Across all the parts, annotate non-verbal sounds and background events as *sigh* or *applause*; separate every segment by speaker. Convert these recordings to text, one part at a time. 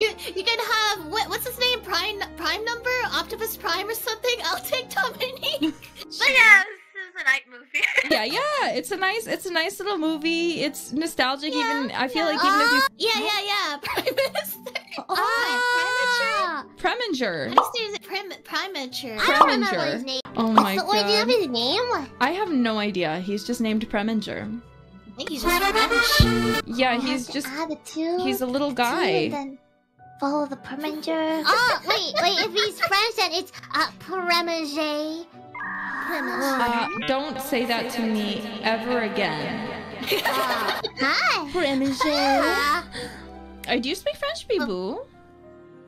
Speaker 1: You, you can have what, what's his name? Prime Prime number, Optimus Prime or something. *laughs* I'll take Dominique. *laughs*
Speaker 2: But yeah, this is a night movie. *laughs*
Speaker 3: Yeah, yeah. It's a nice, it's a nice little movie. It's nostalgic.
Speaker 1: Yeah,
Speaker 3: even I feel
Speaker 1: yeah.
Speaker 3: like even if you
Speaker 1: yeah, yeah, yeah. Prime Minister.
Speaker 4: Ah,
Speaker 3: Preminger.
Speaker 1: How do you say it? Prim Primature.
Speaker 4: I don't remember
Speaker 3: Preminger.
Speaker 4: his name.
Speaker 3: Oh
Speaker 4: What's
Speaker 3: my
Speaker 4: the origin of
Speaker 3: god.
Speaker 4: his name?
Speaker 3: I have no idea. He's just named Preminger.
Speaker 1: I think he's just French.
Speaker 3: Yeah, he's
Speaker 4: have to
Speaker 3: just
Speaker 4: add the two.
Speaker 3: he's a little
Speaker 4: two, and
Speaker 3: guy.
Speaker 4: Then follow the Preminger. Oh wait, wait. If he's French, then it's uh, Preminger.
Speaker 3: Uh, don't say that to me ever again.
Speaker 4: Uh, hi. *laughs*
Speaker 3: Preminger.
Speaker 4: Uh,
Speaker 3: I do speak French, Biboo.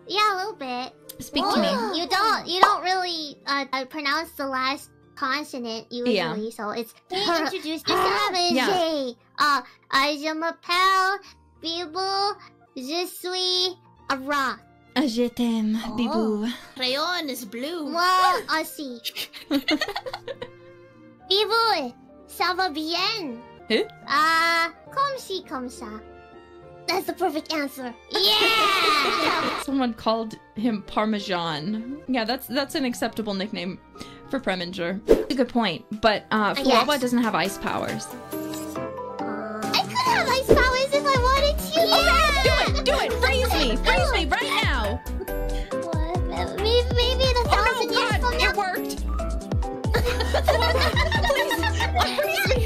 Speaker 4: yeah, a little bit.
Speaker 3: Speak to me.
Speaker 4: You don't. You don't really uh, uh, pronounce the last consonant usually,
Speaker 3: Yeah.
Speaker 4: so it's.
Speaker 2: Can you
Speaker 4: per-
Speaker 2: introduce
Speaker 4: Preminger.
Speaker 3: Yeah.
Speaker 4: Uh, uh, je m'appelle Biboo. Je suis a rock.
Speaker 3: Ah, Je t'aime, Biboo.
Speaker 1: Rayon is blue.
Speaker 4: Moi aussi. *laughs* Bibou, ça va bien.
Speaker 3: Huh?
Speaker 4: Ah, comme si, comme ça. That's the perfect answer. Yeah! *laughs*
Speaker 3: Someone called him Parmesan. Yeah, that's that's an acceptable nickname for Preminger. A good point, but uh,
Speaker 4: I
Speaker 3: Fuwawa
Speaker 4: guess.
Speaker 3: doesn't have ice powers. Please, please,